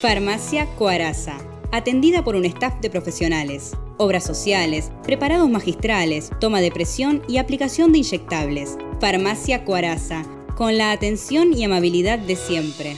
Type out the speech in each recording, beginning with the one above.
Farmacia Coaraza, atendida por un staff de profesionales, obras sociales, preparados magistrales, toma de presión y aplicación de inyectables. Farmacia Coaraza, con la atención y amabilidad de siempre.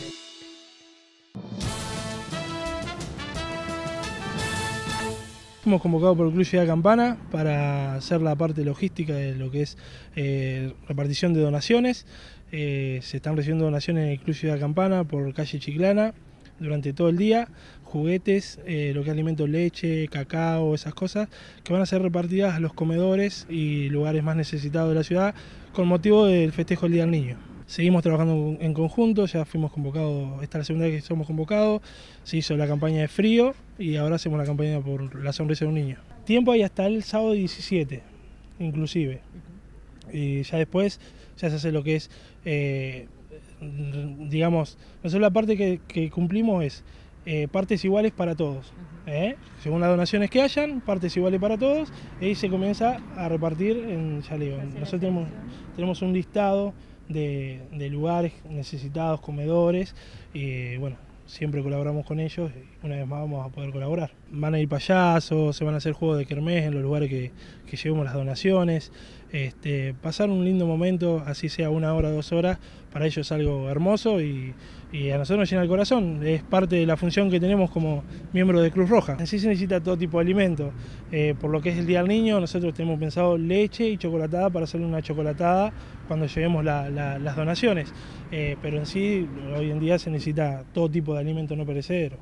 Hemos convocado por el Club Ciudad Campana para hacer la parte logística de lo que es eh, repartición de donaciones. Eh, se están recibiendo donaciones en el Club Ciudad Campana por calle Chiclana durante todo el día, juguetes, eh, lo que es alimento, leche, cacao, esas cosas, que van a ser repartidas a los comedores y lugares más necesitados de la ciudad con motivo del festejo del Día del Niño. Seguimos trabajando en conjunto, ya fuimos convocados, esta es la segunda vez que somos convocados, se hizo la campaña de frío y ahora hacemos la campaña por la sonrisa de un niño. Tiempo hay hasta el sábado 17, inclusive. Y ya después ya se hace lo que es, eh, digamos, nosotros la parte que, cumplimos es eh, partes iguales para todos. ¿eh? Según las donaciones que hayan, partes iguales para todos, y ahí se comienza a repartir en, ya nosotros tenemos, tenemos un listado de, lugares necesitados, comedores, y bueno, siempre colaboramos con ellos y una vez más vamos a poder colaborar. Van a ir payasos, se van a hacer juegos de kermés en los lugares que, que llevemos las donaciones. Este, pasar un lindo momento, así sea una hora, dos horas, para ellos es algo hermoso y, a nosotros nos llena el corazón. Es parte de la función que tenemos como miembro de Cruz Roja. En sí se necesita todo tipo de alimento. Eh, por lo que es el Día del Niño, nosotros tenemos pensado leche y chocolatada para hacer una chocolatada cuando llevemos las donaciones. Eh, pero en sí, hoy en día se necesita todo tipo de alimento no perecedero.